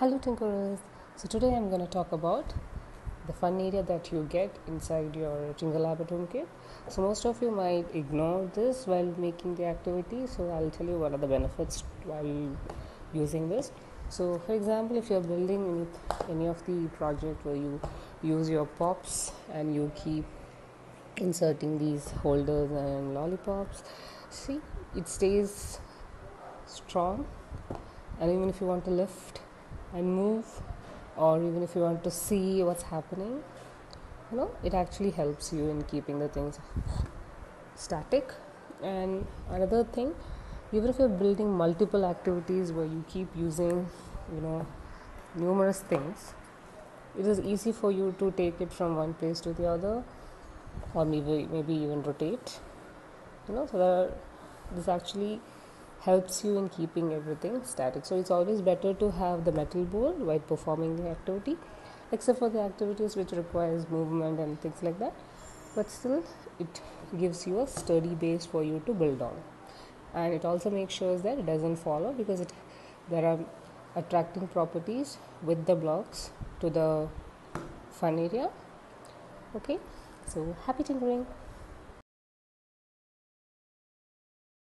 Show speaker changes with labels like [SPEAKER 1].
[SPEAKER 1] Hello Tinkerers! So today I'm going to talk about the fun area that you get inside your Jingle Home kit. So most of you might ignore this while making the activity. So I'll tell you what are the benefits while using this. So for example, if you're building any, any of the project where you use your pops and you keep inserting these holders and lollipops, see it stays strong and even if you want to lift and move or even if you want to see what's happening you know it actually helps you in keeping the things static. And another thing even if you're building multiple activities where you keep using you know numerous things it is easy for you to take it from one place to the other or maybe maybe even rotate you know so that this actually helps you in keeping everything static. So it's always better to have the metal board while performing the activity, except for the activities which requires movement and things like that. But still, it gives you a sturdy base for you to build on, and it also makes sure that it doesn't fall off because it there are attracting properties with the blocks to the fun area. Okay, so happy tinkering.